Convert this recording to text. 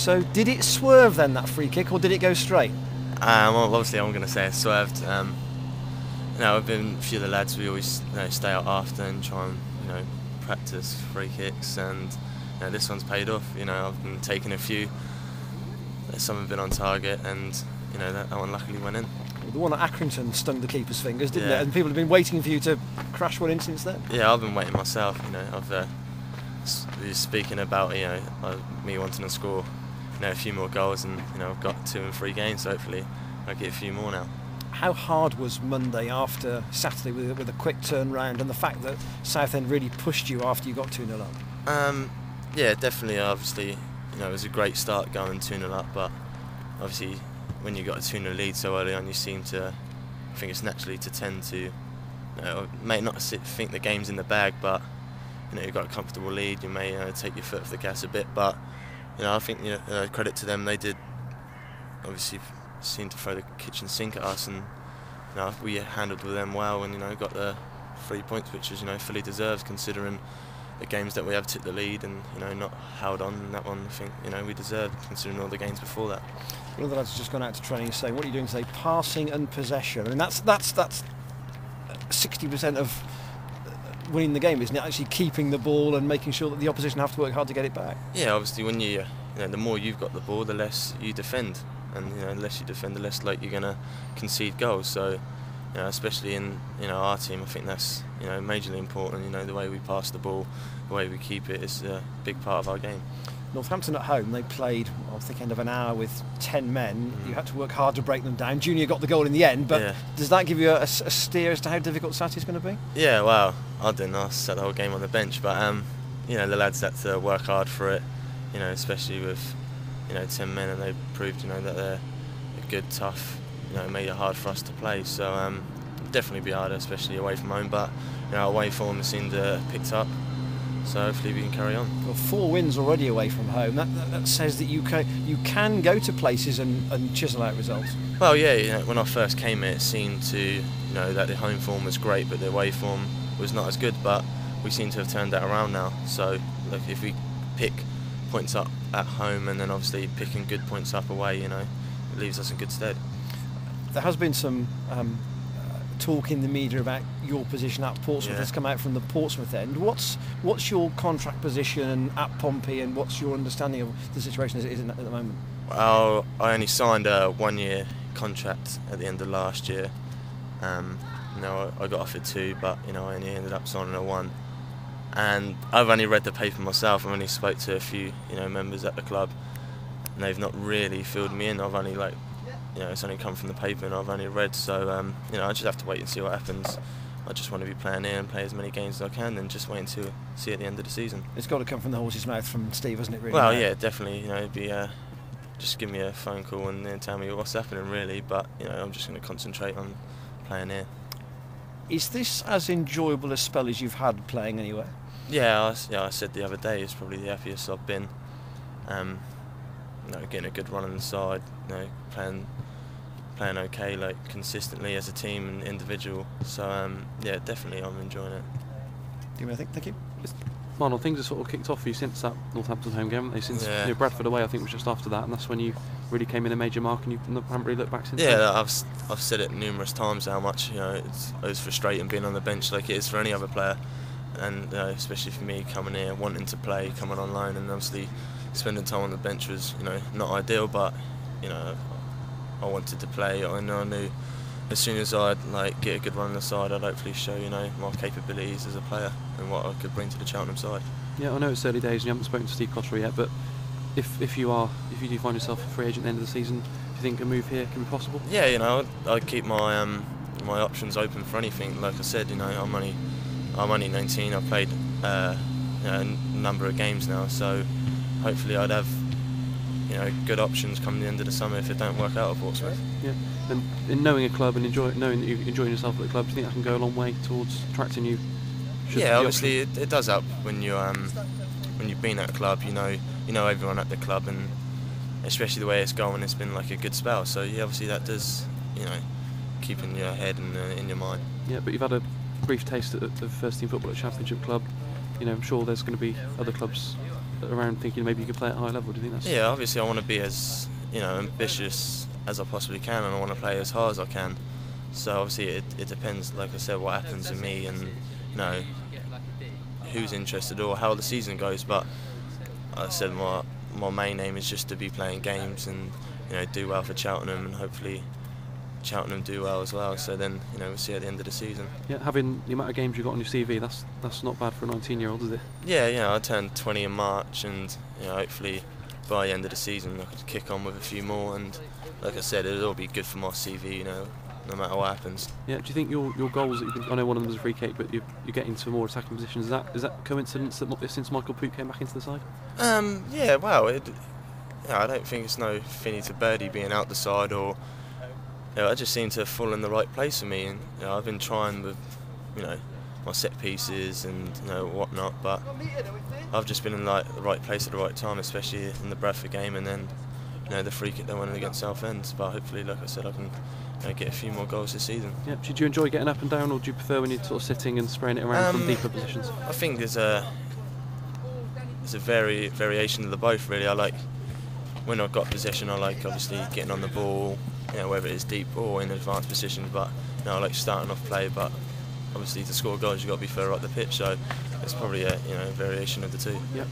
So did it swerve then that free kick, or did it go straight? Um, well, obviously, I'm going to say it swerved. Um, you know, I've been a few of the lads. We always you know, stay out after and try and you know practice free kicks, and you know, this one's paid off. You know, I've been taking a few. Some have been on target, and you know that, that one luckily went in. The one at Accrington stung the keeper's fingers, didn't Yeah. it? And people have been waiting for you to crash one in since then. Yeah, I've been waiting myself. You know, I've uh, speaking about you know uh, me wanting to score you know a few more goals, and you know I've got two and three games. Hopefully, I'll get a few more now. How hard was Monday after Saturday with, with a quick turnaround and the fact that Southend really pushed you after you got 2 0 up? Um, yeah, definitely. Obviously, you know, it was a great start going 2 0 up, but obviously, when you got a 2 0 lead so early on, you seem to, I think it's naturally to tend to, you know, may not sit, think the game's in the bag, but you know, you've got a comfortable lead, you may uh, take your foot off the gas a bit, but you know, I think you know, uh, credit to them, they did obviously seem to throw the kitchen sink at us, and you know, we handled with them well, and you know, got the three points, which is you know fully deserved considering the games that we have took the lead and you know not held on that one. I think you know we deserved considering all the games before that. One of the lads just gone out to training saying, What are you doing today? Passing and possession. I mean, that's that's that's 60% of uh, winning the game, isn't it? Actually keeping the ball and making sure that the opposition have to work hard to get it back. Yeah, obviously when you, you know, the more you've got the ball, the less you defend, and you know, the less you defend, the less like you're gonna concede goals. So, you know, especially in you know our team, I think that's you know majorly important. You know, the way we pass the ball, the way we keep it is a big part of our game. Northampton at home, they played, well, I think, end of an hour with 10 men. You had to work hard to break them down. Junior got the goal in the end, but Yeah. does that give you a, a steer as to how difficult Saturday's going to be? Yeah, well, I didn't. I sat the whole game on the bench, but um, you know the lads had to work hard for it. You know, especially with you know ten men, and they proved you know that they're a good, tough. You know, made it hard for us to play. So um, definitely be harder, especially away from home. But you know, away form seemed to have picked up. So hopefully we can carry on. Well, four wins already away from home. That, that, that says that you can, you can go to places and, and chisel out results. Well, yeah, you know, when I first came here, it seemed to, you know, that the home form was great, but the away form was not as good. But we seem to have turned that around now. So, look, if we pick points up at home and then obviously picking good points up away, you know, it leaves us in good stead. There has been some um, talk in the media about your position at Portsmouth. Yeah. That's come out from the Portsmouth end. What's what's your contract position at Pompey, and what's your understanding of the situation as it is at the moment? Well, I only signed a one-year contract at the end of last year. Um, you know, I I got offered two, but you know, I only ended up signing a one. And I've only read the paper myself. I've only spoke to a few, you know, members at the club, and they've not really filled me in. I've only like, you know, it's only come from the paper, and I've only read. So, um, you know, I just have to wait and see what happens. I just want to be playing here and play as many games as I can, and just wait until see at the end of the season. It's got to come from the horse's mouth from Steve, hasn't it? Really? Well, yeah, definitely. You know, it'd be uh, just give me a phone call and then tell me what's happening, really. But you know, I'm just going to concentrate on playing here. Is this as enjoyable a spell as you've had playing anywhere? Yeah, I, yeah, I said the other day it's probably the happiest I've been. Um, you know, getting a good run on the side, you know, playing playing okay, like consistently as a team and individual. So um, yeah, definitely I'm enjoying it. Do you want to think? Thank you. Arnold, things have sort of kicked off for you since that Northampton home game, haven't they? Since Yeah. you know, Bradford away, I think was just after that, and that's when you really came in a major mark, and you haven't really looked back since. then. Yeah, I've s- I've said it numerous times how much you know it's, it's frustrating being on the bench like it is for any other player, and uh, especially for me coming here wanting to play, coming on loan, and obviously spending time on the bench was you know not ideal, but you know I wanted to play. I know I knew as soon as I'd like get a good run on the side, I'd hopefully show you know my capabilities as a player and what I could bring to the Cheltenham side. Yeah, I know it's early days and you haven't spoken to Steve Cotterill yet, but if if you are, if you do find yourself a free agent at the end of the season, do you think a move here can be possible? Yeah, you know, i'd keep my um, my options open for anything. Like I said, you know, I'm only I'm only 19. I've played uh, you know, a number of games now, so hopefully I'd have you know good options come the end of the summer if it don't work out at Portsmouth. Yeah, and in knowing a club and enjoy, knowing that you're enjoying yourself at the club, do you think that can go a long way towards attracting you? Yeah, obviously it, it does help when you um when you've been at a club. You know you know everyone at the club, and especially the way it's going, it's been like a good spell. So yeah, obviously that does you know keep in your head and uh, in your mind. Yeah, but you've had a brief taste of, of first team football at Championship club. You know, I'm sure there's going to be other clubs around thinking maybe you could play at a high level? Do you think that's Yeah, obviously I want to be as you know ambitious as I possibly can, and I want to play as hard as I can. So obviously it, it depends, like I said, what happens to me and you know who's interested or how the season goes. But like I said my my main aim is just to be playing games and you know do well for Cheltenham and hopefully Cheltenham do well as well. So then you know we'll see at the end of the season. Yeah, having the amount of games you've got on your CV, that's that's not bad for a 19-year-old, is it? Yeah, yeah. I turned 20 in March, and you know, hopefully by the end of the season I could kick on with a few more. And like I said, it'll all be good for my CV, you know, no matter what happens. Yeah. Do you think your your goals? That you can, I know one of them was a free kick, but you you're getting to more attacking positions. Is that is that coincidence that since Michael Pook came back into the side? Um, yeah, well, it, yeah, I don't think it's no Finny to Birdie being out the side, or you know, I just seem to fall in the right place for me. And you know, I've been trying with, you know, my set pieces and you know whatnot, but I've just been in like the right place at the right time, especially in the Bradford game, and then you know the free kick that went against Southend. But hopefully, like I said, I can you know, get a few more goals this season. Yeah. Do you enjoy getting up and down, or do you prefer when you're sort of sitting and spraying it around from Um, deeper positions? I think there's a there's a very variation of the both really. I like when I've got possession. I like obviously getting on the ball, you know, whether it's deep or in advanced position. But you know, I like starting off play. But obviously to score goals, you've got to be further up the pitch. So it's probably a you know variation of the two. Yep.